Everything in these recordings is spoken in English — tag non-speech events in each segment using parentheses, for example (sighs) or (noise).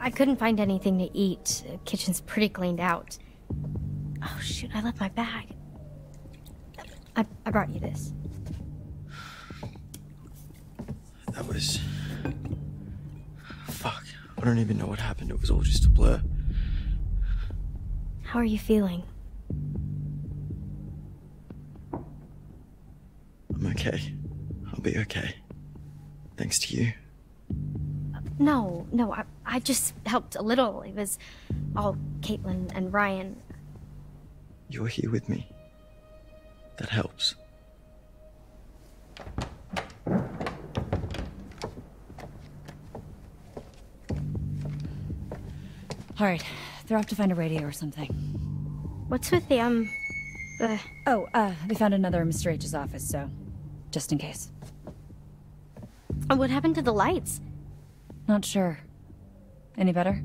I couldn't find anything to eat. The kitchen's pretty cleaned out. Oh shoot, I left my bag. I, I brought you this. That was. Fuck. I don't even know what happened. It was all just a blur. How are you feeling? I'm okay. I'll be okay. Thanks to you. No, no, I, I just helped a little. It was all Kaitlyn and Ryan. You're here with me. That helps. All right, they're off to find a radio or something. What's with the, um, the... Oh, uh, they found another in Mr. H's office, so just in case. What happened to the lights? Not sure. Any better?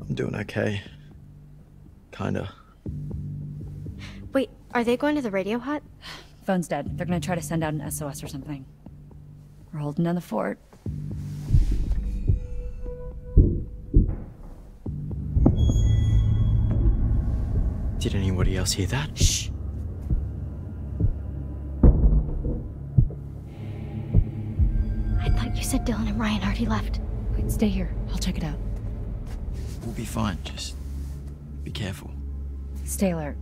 I'm doing okay. Kinda. Wait, are they going to the radio hut? (sighs) Phone's dead. They're gonna try to send out an SOS or something. We're holding down the fort. Did anybody else hear that? Shh. Said Dylan and Ryan already left. Wait, stay here. I'll check it out. We'll be fine. Just be careful. Stay alert.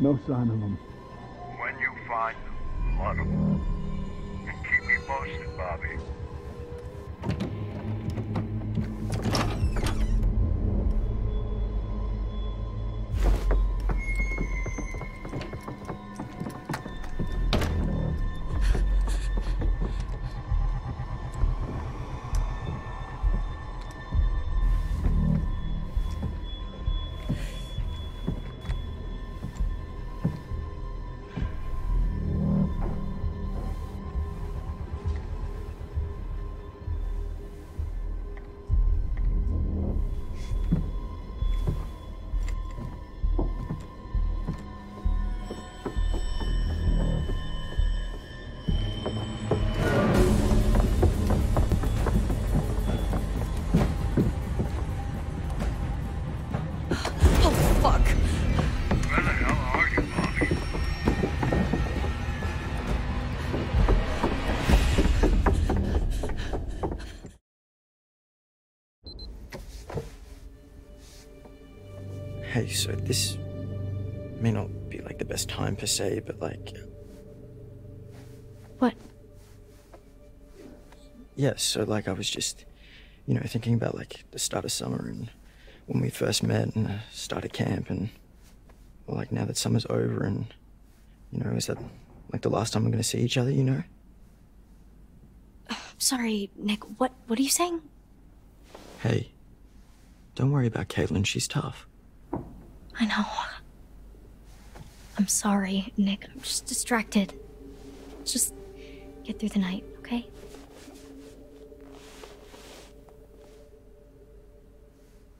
No sign of them. Hey, so this may not be like the best time per se, but like, What? yeah, so like I was just, you know, thinking about like the start of summer and when we first met and uh, started camp and well, like now that summer's over and, you know, is that like the last time we're gonna see each other, you know? (sighs) Sorry, Nick. What? What are you saying? Hey, don't worry about Kaitlyn, she's tough. I know. I'm sorry, Nick. I'm just distracted. Just get through the night, okay?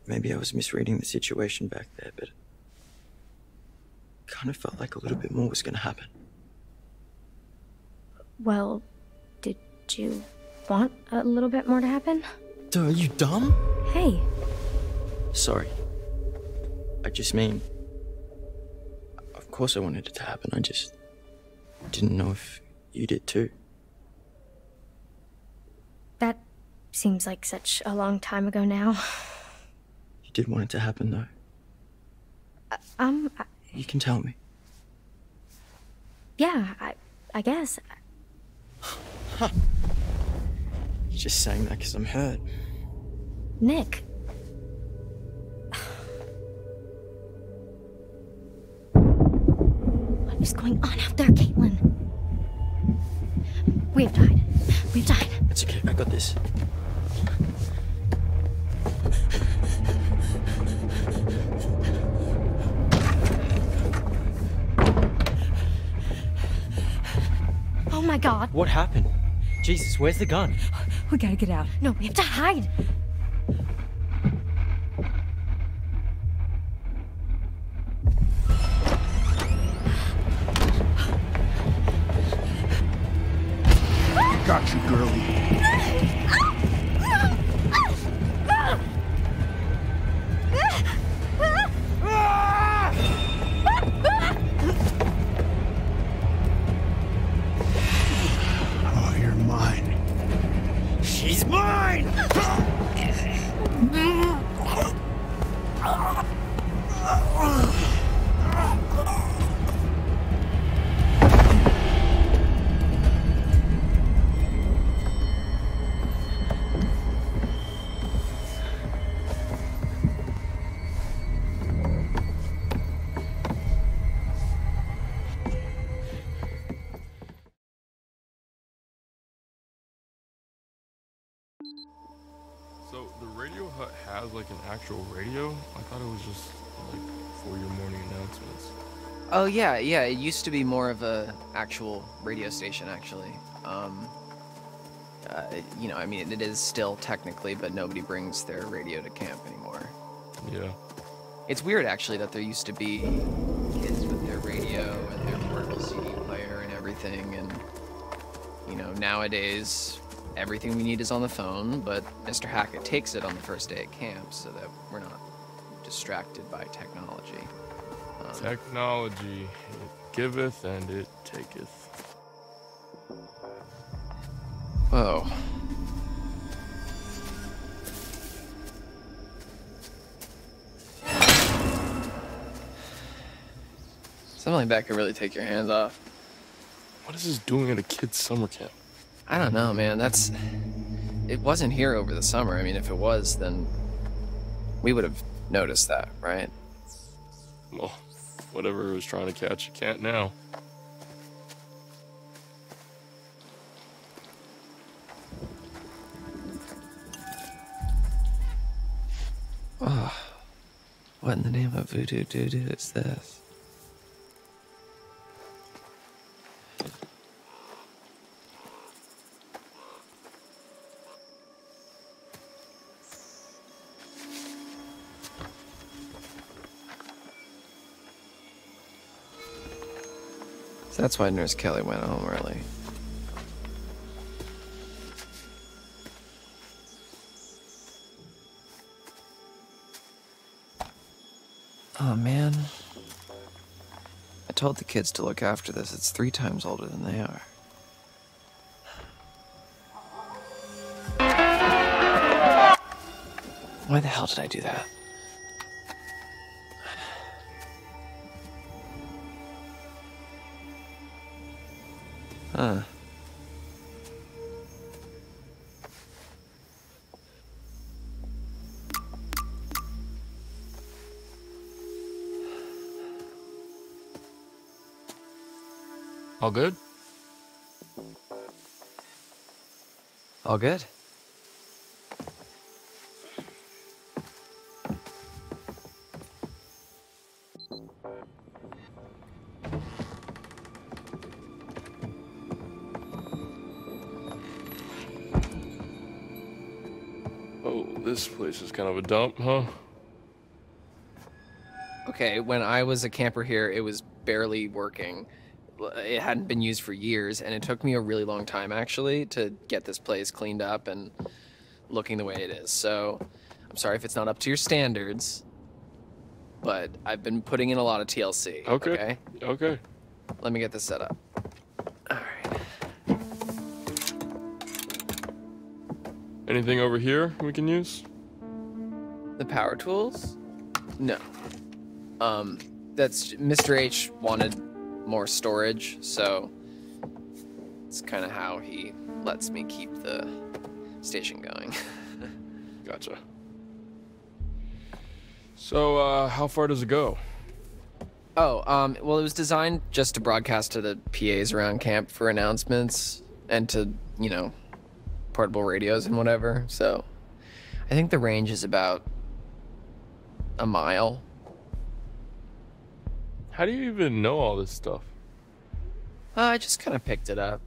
Maybe I was misreading the situation back there, but kind of felt like a little bit more was gonna happen. Well, did you want a little bit more to happen? Duh, are you dumb? Hey, Sorry. I just mean. Of course I wanted it to happen, I just didn't know if you did too. that seems like such a long time ago now. You did want it to happen though. Um, I- You can tell me. yeah, I, I guess. You're just saying that because I'm hurt. Nick. Going on out there, Kaitlyn? We have died. We've died. It's okay, I got this. Oh my god. What happened? Jesus, where's the gun? We gotta get out. No, we have to hide. Got you, girlie. (gasps) Ah! So the Radio Hut has like an actual radio? I thought it was just like for your morning announcements. Oh yeah, yeah. It used to be more of a actual radio station, actually. Um, uh, you know, I mean, it is still technically, but nobody brings their radio to camp anymore. Yeah. It's weird, actually, that there used to be kids with their radio and their portable CD player and everything, and you know, nowadays everything we need is on the phone. But Mr. Hackett takes it on the first day at camp, so that we're not distracted by technology. Um, Technology, it giveth and it taketh. Whoa. Something like that could really take your hands off. What is this doing at a kid's summer camp? I don't know, man. That's. It wasn't here over the summer. I mean, if it was, then we would have noticed that, right? Well, whatever it was trying to catch, you can't now. Oh, what in the name of voodoo doo doo is this? So that's why Nurse Kelly went home early. Oh man. I told the kids to look after this. It's three times older than they are. Why the hell did I do that? Huh. All good? All good. This is kind of a dump, huh? Okay, when I was a camper here, it was barely working. It hadn't been used for years, and it took me a really long time actually to get this place cleaned up and looking the way it is. So, I'm sorry if it's not up to your standards, but I've been putting in a lot of TLC. Okay. okay? Okay. Let me get this set up. All right. Anything over here we can use? The power tools? No. Um, that's Mr. H wanted more storage, so it's kind of how he lets me keep the station going. (laughs) Gotcha. So, uh, how far does it go? oh, um, well, it was designed just to broadcast to the PAs around camp for announcements and to, you know, portable radios and whatever. So, I think the range is about a mile. How do you even know all this stuff? Uh, I just kind of picked it up.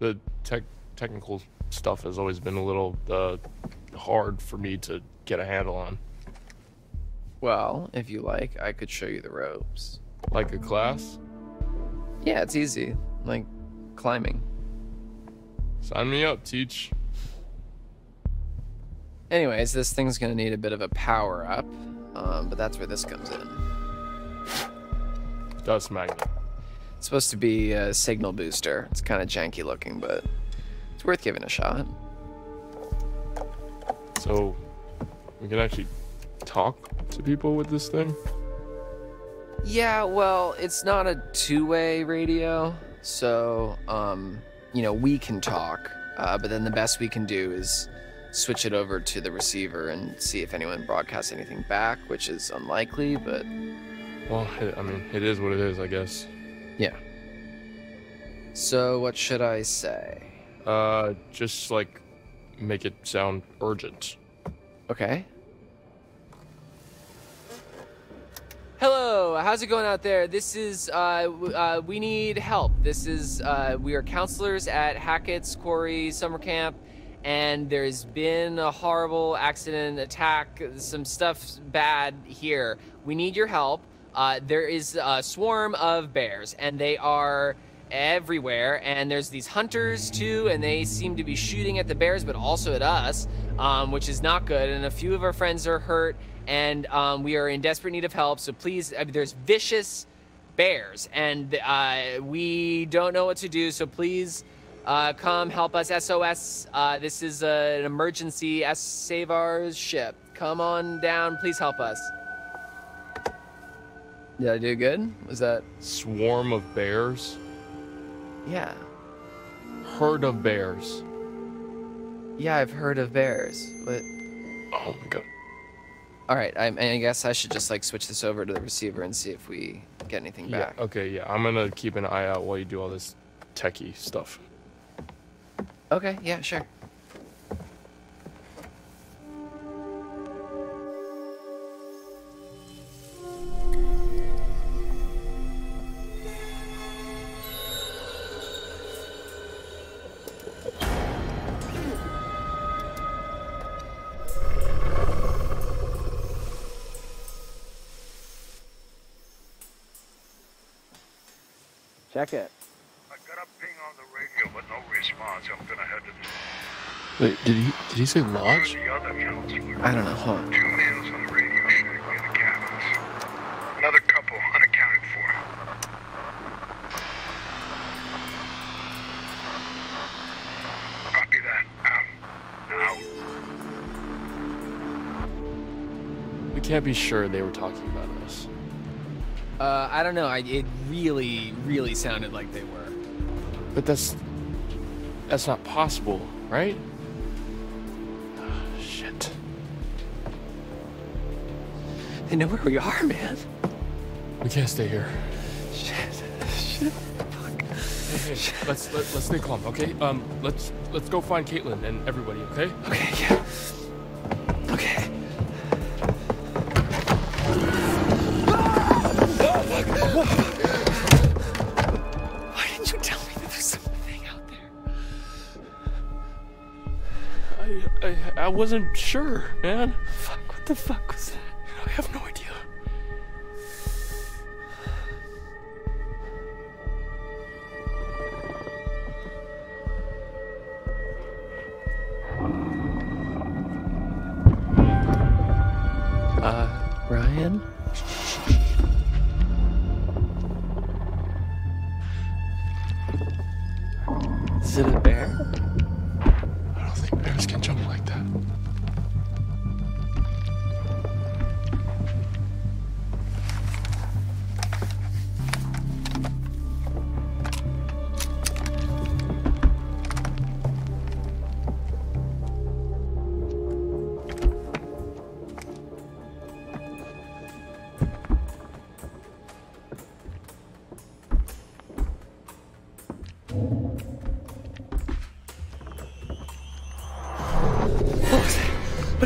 The tech technical stuff has always been a little uh, hard for me to get a handle on. Well, if you like, I could show you the ropes. Like a class? Yeah, it's easy. Like climbing. Sign me up, teach. Anyways, this thing's gonna need a bit of a power up, um, but that's where this comes in. Dust magnet. It's supposed to be a signal booster. It's kind of janky looking, but it's worth giving a shot. So, we can actually talk to people with this thing? Yeah, well, it's not a two-way radio, so um, you know we can talk, uh, but then the best we can do is switch it over to the receiver and see if anyone broadcasts anything back, which is unlikely, but Well, I mean, it is what it is, I guess. yeah. So what should I say? Uh, just like make it sound urgent. Okay. Hello, how's it going out there? This is, uh, w- uh, we need help. This is, uh, we are counselors at Hackett's Quarry Summer Camp, and there's been a horrible accident, attack, some stuff bad here. We need your help. Uh, there is a swarm of bears, and they are everywhere and there's these hunters too and they seem to be shooting at the bears but also at us um, which is not good and a few of our friends are hurt and um, we are in desperate need of help so please I mean, there's vicious bears and uh, we don't know what to do so please uh, come help us sos uh, this is uh, an emergency S- save our ship come on down please help us did i do good was that Swarm of bears? yeah Herd of bears. Yeah, I've heard of bears, but Oh my god. all right. I, I guess I should just like switch this over to the receiver and see if we get anything Yeah, back. okay, yeah. I'm gonna keep an eye out while you do all this techie stuff. Okay. Yeah. Sure. He say Where lodge? the other counselors. I don't know. Hold on. Two males on the radio shack near the cabins. Another couple unaccounted for. Copy that. Out. Out. We can't be sure they were talking about us. Uh, I don't know. I, it really, really sounded like they were. But that's that's not possible, right? They know where we are, man. We can't stay here. Shit. Shit. Hey, hey, let's let, let's stay calm, okay? Um, let's let's go find Kaitlyn and everybody, okay? Okay, yeah. Okay. Why didn't you tell me that there's something out there? I I, I wasn't sure, man. Fuck, what the fuck was that?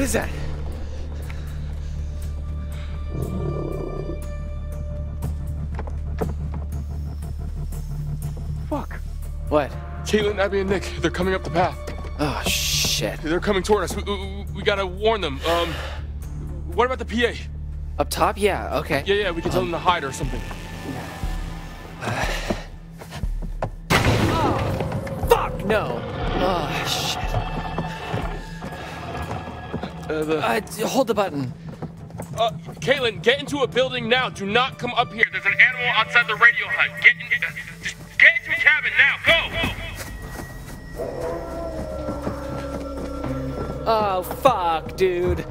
Is that? Fuck. What? Kaitlyn, Abby, and Nick, they're coming up the path. Oh, shit. They're coming toward us. We, we, we gotta warn them. Um, what about the PA? Up top? Yeah, okay. Yeah, yeah, we can tell them to hide or something. (sighs) Fuck, no. Oh, shit. Uh, the, Uh, hold the button. uh, Kaitlyn, get into a building now. Do not come up here. There's an animal outside the radio hut. Get in, uh, just get into a cabin now. Go! Oh, fuck, dude.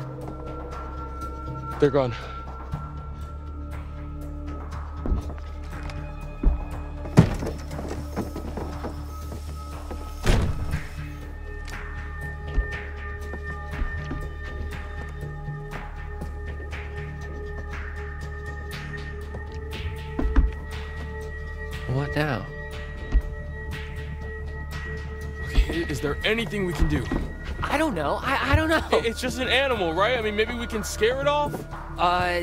They're gone. What now? Okay, is there anything we can do? I don't know. I, I don't know. It's just an animal, right? I mean, maybe we can scare it off? Uh.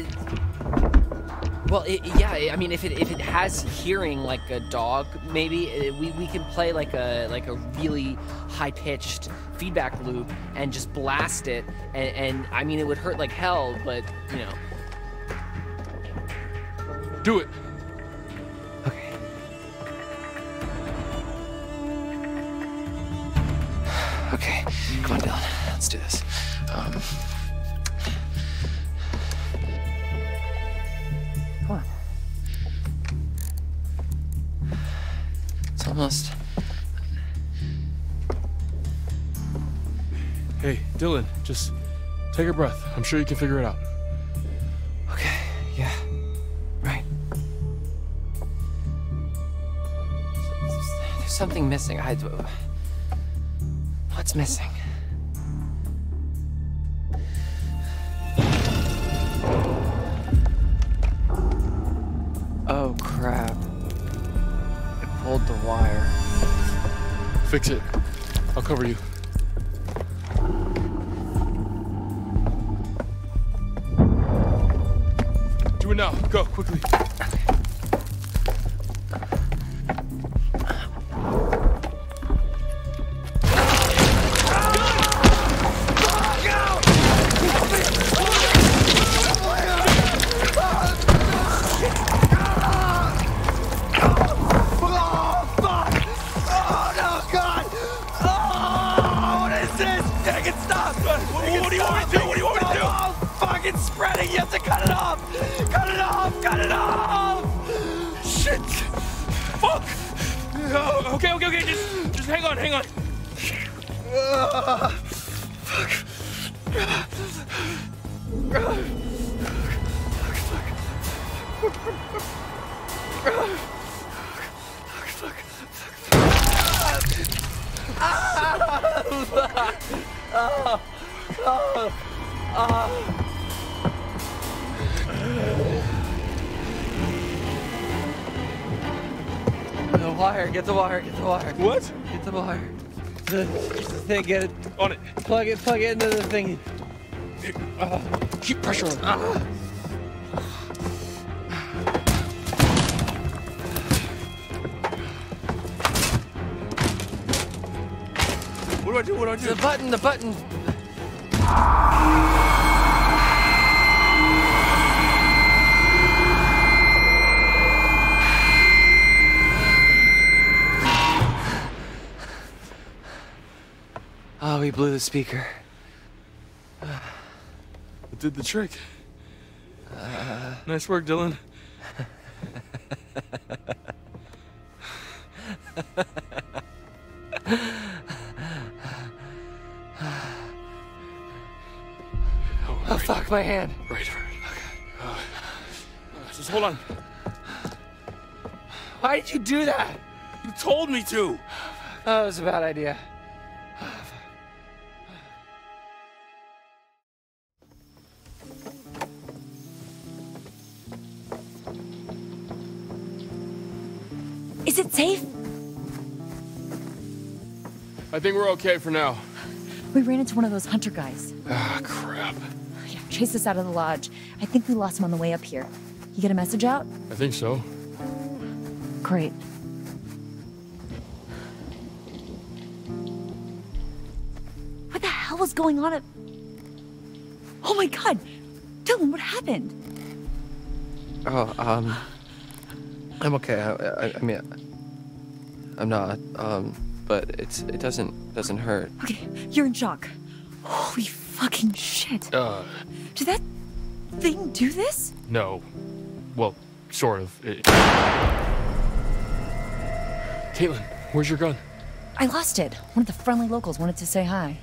Well, it, yeah. I mean, if it if it has hearing like a dog, maybe uh, we, we can play like a like a really high pitched feedback loop and just blast it. And, and I mean, it would hurt like hell, but you know. Do it. It's almost. Hey, Dylan, just take a breath. I'm sure you can figure it out. Okay. Yeah. Right. There's something missing. I. What's missing? Fix it. I'll cover you. Do it now. Go, quickly. oh, oh, oh. The wire, get the wire, get the wire. What? Get the wire. The, the thing, get it. On it. Plug it, plug it into the thingy. Uh, keep pressure on. Uh. Do I do? What do I do? The button, the button. Oh, we blew the speaker. It did the trick. nice work, Dylan. (laughs) my hand. Right, right. Okay. Uh, just hold on. Why did you do that? You told me to. Oh, that was a bad idea. Is it safe? I think we're okay for now. We ran into one of those hunter guys. Ah, crap. Yeah, chased us out of the lodge. I think we lost him on the way up here. You get a message out? I think so. Great. What the hell was going on at... Oh my god! Dylan, what happened? Oh, um, I'm okay. I, I, I mean, I'm not. Um, but it's it doesn't doesn't hurt. Okay, you're in shock. Holy fucking shit. Uh, Did that thing do this? no. Well, sort of. It... Kaitlyn, where's your gun? I lost it. One of the friendly locals wanted to say hi.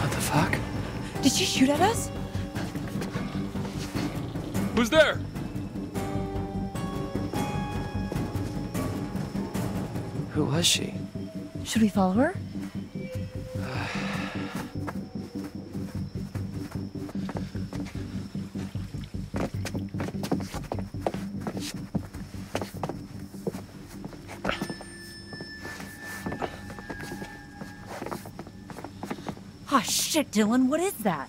What the fuck? Did she shoot at us? Who's there? Who was she? Should we follow her? Shit, Dylan, what is that?